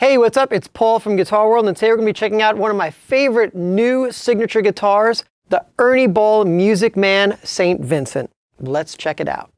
Hey, what's up? It's Paul from Guitar World, and today we're going to be checking out one of my favorite new signature guitars, the Ernie Ball Music Man St. Vincent. Let's check it out.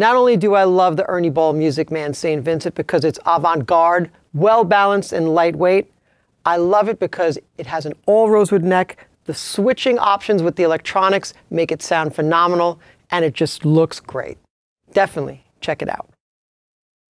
Not only do I love the Ernie Ball Music Man St. Vincent because it's avant-garde, well-balanced, and lightweight, I love it because it has an all rosewood neck, the switching options with the electronics make it sound phenomenal, and it just looks great. Definitely check it out.